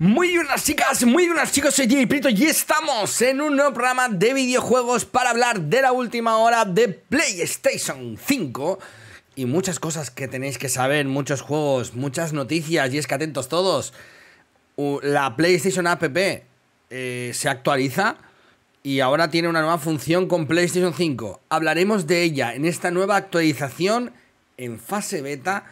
Muy buenas chicas, muy buenas chicos, soy Jay Prito y estamos en un nuevo programa de videojuegos para hablar de la última hora de PlayStation 5 y muchas cosas que tenéis que saber, muchos juegos, muchas noticias y es que atentos todos, la PlayStation App eh, se actualiza y ahora tiene una nueva función con PlayStation 5. Hablaremos de ella en esta nueva actualización en fase beta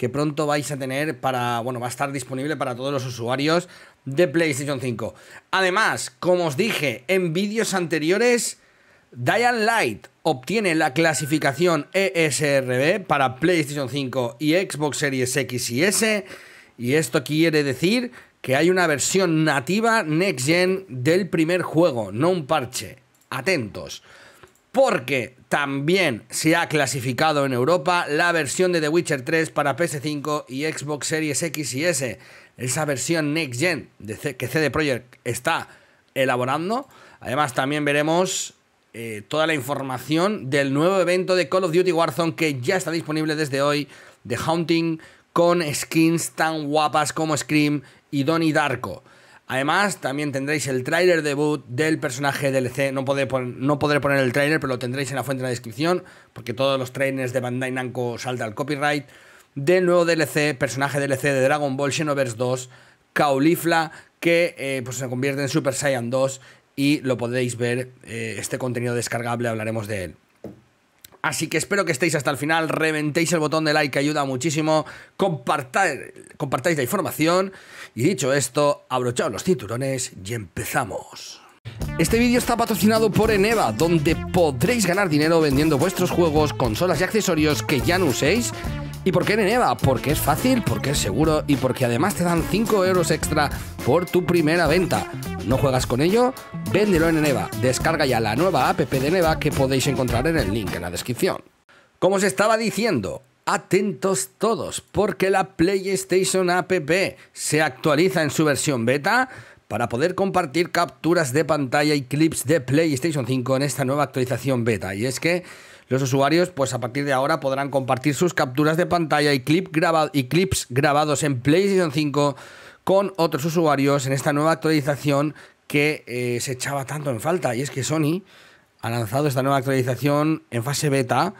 que pronto vais a tener para, bueno, va a estar disponible para todos los usuarios de PlayStation 5. Además, como os dije en vídeos anteriores, Diane Light obtiene la clasificación ESRB para PlayStation 5 y Xbox Series X y S, y esto quiere decir que hay una versión nativa Next Gen del primer juego, no un parche. Atentos porque también se ha clasificado en Europa la versión de The Witcher 3 para PS5 y Xbox Series X y S. Esa versión Next Gen que CD Projekt está elaborando. Además, también veremos eh, toda la información del nuevo evento de Call of Duty Warzone que ya está disponible desde hoy, The Hunting, con skins tan guapas como Scream y Donnie Darko. Además, también tendréis el tráiler debut del personaje DLC. No, podré, no podré poner el tráiler, pero lo tendréis en la fuente de la descripción, porque todos los trailers de Bandai Namco salta al copyright. Del nuevo DLC, personaje DLC de Dragon Ball Xenoverse 2, Caulifla, que eh, pues se convierte en Super Saiyan 2 y lo podéis ver, eh, este contenido descargable, hablaremos de él. Así que espero que estéis hasta el final, reventéis el botón de like que ayuda muchísimo, compartáis la información y dicho esto, abrochaos los cinturones y empezamos. Este vídeo está patrocinado por Eneva, donde podréis ganar dinero vendiendo vuestros juegos, consolas y accesorios que ya no uséis ¿Y por qué en? Porque es fácil, porque es seguro y porque además te dan 5 euros extra por tu primera venta. ¿No juegas con ello? Véndelo en Eneva. Descarga ya la nueva app de Eneva que podéis encontrar en el link en la descripción. Como os estaba diciendo, atentos todos, porque la PlayStation App se actualiza en su versión beta para poder compartir capturas de pantalla y clips de PlayStation 5 en esta nueva actualización beta. Y es que los usuarios, pues a partir de ahora, podrán compartir sus capturas de pantalla y, y clips grabados en PlayStation 5 con otros usuarios en esta nueva actualización que eh, se echaba tanto en falta. Y es que Sony ha lanzado esta nueva actualización en fase beta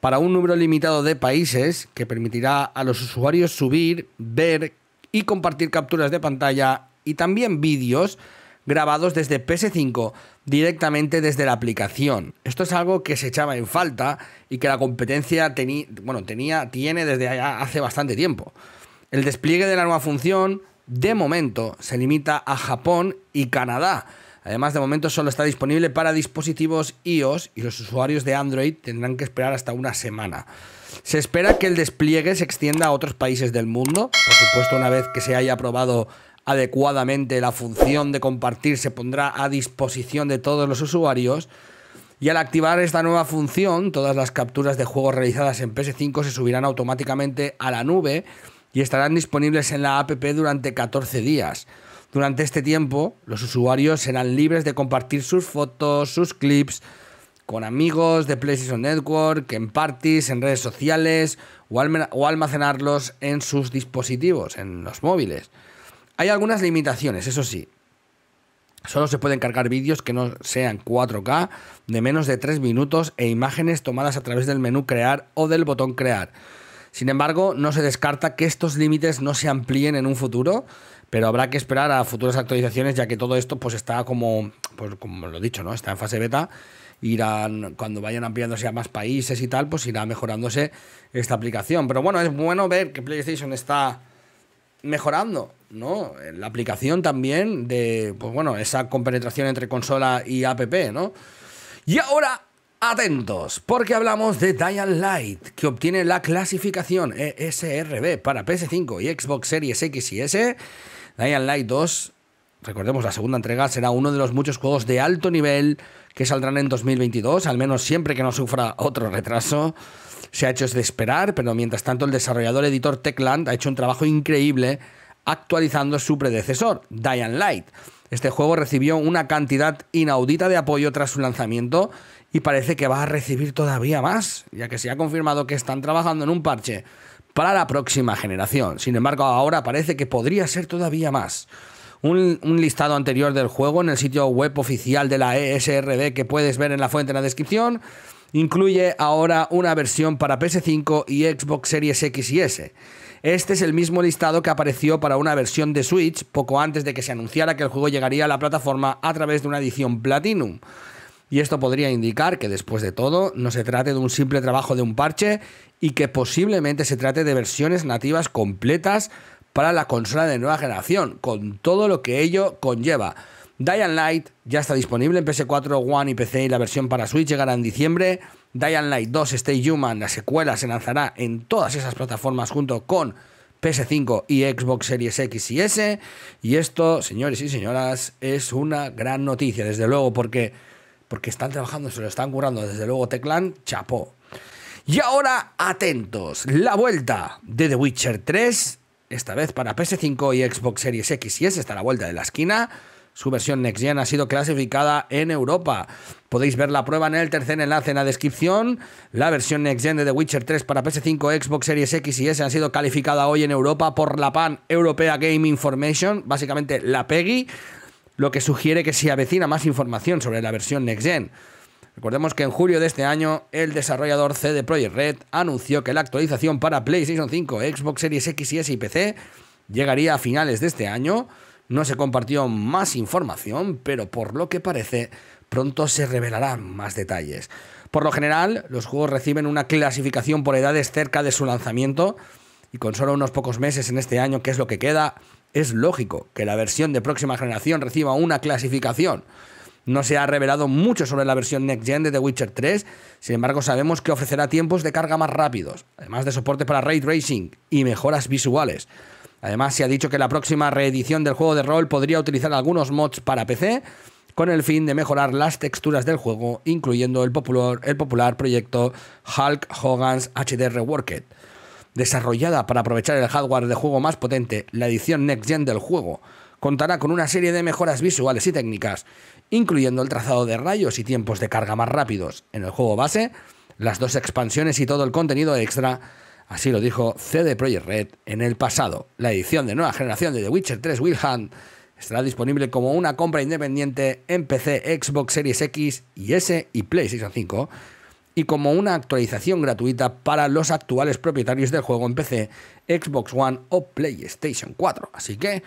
para un número limitado de países que permitirá a los usuarios subir, ver y compartir capturas de pantalla y también vídeos grabados desde PS5 directamente desde la aplicación. Esto es algo que se echaba en falta y que la competencia bueno, tenía, tiene desde hace bastante tiempo. El despliegue de la nueva función, de momento, se limita a Japón y Canadá. Además, de momento solo está disponible para dispositivos iOS y los usuarios de Android tendrán que esperar hasta una semana. Se espera que el despliegue se extienda a otros países del mundo, por supuesto una vez que se haya aprobado adecuadamente la función de compartir se pondrá a disposición de todos los usuarios. Y al activar esta nueva función, todas las capturas de juegos realizadas en PS5 se subirán automáticamente a la nube y estarán disponibles en la app durante 14 días. Durante este tiempo, los usuarios serán libres de compartir sus fotos, sus clips con amigos de PlayStation Network, en parties, en redes sociales o almacenarlos en sus dispositivos, en los móviles. Hay algunas limitaciones, eso sí. Solo se pueden cargar vídeos que no sean 4K de menos de 3 minutos e imágenes tomadas a través del menú crear o del botón crear. Sin embargo, no se descarta que estos límites no se amplíen en un futuro, pero habrá que esperar a futuras actualizaciones ya que todo esto pues está como, pues, como lo he dicho, ¿no? está en fase beta. Irán, cuando vayan ampliándose a más países y tal, pues irá mejorándose esta aplicación. Pero bueno, es bueno ver que PlayStation está mejorando, ¿no? La aplicación también de, pues bueno, esa compenetración entre consola y app, ¿no? Y ahora, atentos, porque hablamos de Dying Light, que obtiene la clasificación ESRB para PS5 y Xbox Series X y S. Dying Light 2, recordemos, la segunda entrega será uno de los muchos juegos de alto nivel que saldrán en 2022, al menos siempre que no sufra otro retraso se ha hecho de esperar, pero mientras tanto el desarrollador editor Techland ha hecho un trabajo increíble actualizando su predecesor, Dying Light. Este juego recibió una cantidad inaudita de apoyo tras su lanzamiento y parece que va a recibir todavía más, ya que se ha confirmado que están trabajando en un parche para la próxima generación. Sin embargo, ahora parece que podría ser todavía más. Un, listado anterior del juego en el sitio web oficial de la ESRB que puedes ver en la fuente en la descripción incluye ahora una versión para PS5 y Xbox Series X y S. Este es el mismo listado que apareció para una versión de Switch poco antes de que se anunciara que el juego llegaría a la plataforma a través de una edición Platinum. Y esto podría indicar que después de todo no se trate de un simple trabajo de un parche y que posiblemente se trate de versiones nativas completas para la consola de nueva generación, con todo lo que ello conlleva. Dying Light ya está disponible en PS4, One y PC y la versión para Switch llegará en diciembre. Dying Light 2 Stay Human, la secuela, se lanzará en todas esas plataformas junto con PS5 y Xbox Series X y S. Y esto, señores y señoras, es una gran noticia, desde luego, porque, porque están trabajando, se lo están currando, desde luego Teclan, chapó. Y ahora, atentos, la vuelta de The Witcher 3, esta vez para PS5 y Xbox Series X y S, está a la vuelta de la esquina. Su versión Next Gen ha sido clasificada en Europa. Podéis ver la prueba en el tercer enlace en la descripción. La versión Next Gen de The Witcher 3 para PS5, Xbox Series X y S ha sido calificada hoy en Europa por la PAN Europea Game Information, básicamente la PEGI, lo que sugiere que se avecina más información sobre la versión Next Gen. Recordemos que en julio de este año el desarrollador CD Projekt Red anunció que la actualización para PlayStation 5, Xbox Series X y S y PC llegaría a finales de este año. No se compartió más información, pero por lo que parece, pronto se revelarán más detalles. Por lo general, los juegos reciben una clasificación por edades cerca de su lanzamiento, y con solo unos pocos meses en este año, que es lo que queda, es lógico que la versión de próxima generación reciba una clasificación. No se ha revelado mucho sobre la versión Next Gen de The Witcher 3, sin embargo sabemos que ofrecerá tiempos de carga más rápidos, además de soporte para ray tracing y mejoras visuales. Además, se ha dicho que la próxima reedición del juego de rol podría utilizar algunos mods para PC con el fin de mejorar las texturas del juego, incluyendo el popular, el popular proyecto Hulk Hogan's HD Reworked. Desarrollada para aprovechar el hardware de juego más potente, la edición Next Gen del juego contará con una serie de mejoras visuales y técnicas, incluyendo el trazado de rayos y tiempos de carga más rápidos en el juego base, las dos expansiones y todo el contenido extra Así lo dijo CD Projekt Red en el pasado. La edición de nueva generación de The Witcher 3 Will Hunt estará disponible como una compra independiente en PC, Xbox Series X y S y PlayStation 5 y como una actualización gratuita para los actuales propietarios del juego en PC, Xbox One o PlayStation 4. Así que,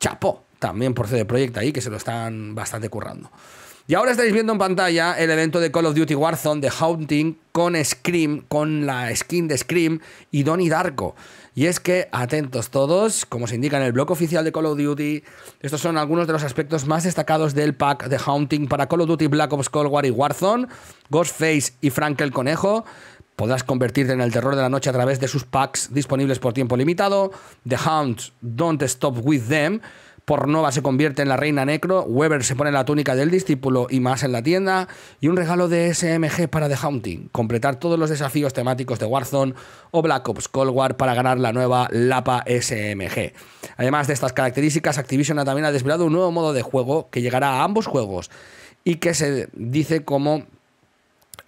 chapo, también por CD Projekt ahí que se lo están bastante currando. Y ahora estáis viendo en pantalla el evento de Call of Duty Warzone de Haunting con Scream, con la skin de Scream y Donnie Darko. Y es que, atentos todos, como se indica en el blog oficial de Call of Duty, estos son algunos de los aspectos más destacados del pack de Haunting para Call of Duty Black Ops Cold War y Warzone, Ghostface y Frank el Conejo. Podrás convertirte en el terror de la noche a través de sus packs disponibles por tiempo limitado. The Hounds Don't Stop With Them Pornova se convierte en la reina necro, Weber se pone la túnica del discípulo y más en la tienda, y un regalo de SMG para The Haunting, completar todos los desafíos temáticos de Warzone o Black Ops Cold War para ganar la nueva Lapa SMG. Además de estas características, Activision también ha desvelado un nuevo modo de juego que llegará a ambos juegos y que se dice como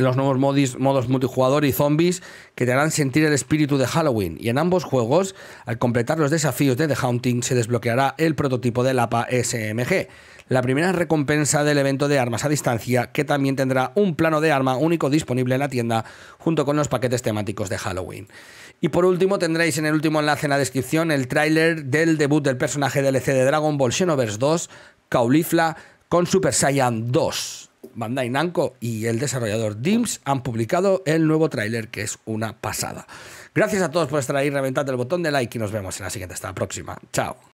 los nuevos modos multijugador y zombies que te harán sentir el espíritu de Halloween. Y en ambos juegos, al completar los desafíos de The Haunting, se desbloqueará el prototipo del APA SMG, la primera recompensa del evento de armas a distancia, que también tendrá un plano de arma único disponible en la tienda, junto con los paquetes temáticos de Halloween. Y por último, tendréis en el último enlace en la descripción el tráiler del debut del personaje DLC de Dragon Ball Xenoverse 2, Caulifla, con Super Saiyan 2. Bandai Namco y el desarrollador Dims han publicado el nuevo tráiler que es una pasada. Gracias a todos por estar ahí, reventad el botón de like y nos vemos en la siguiente. Hasta la próxima. Chao.